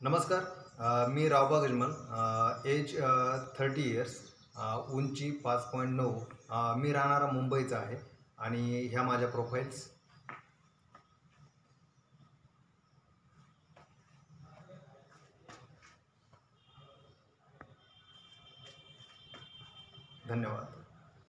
नमस्कार मी Raoba Gajmal age thirty years उंची पाच पॉईंट नऊ. मी राहणारा मुंबईचा आहे आणि ह्या माझ्या प्रोफाईल्स धन्यवाद.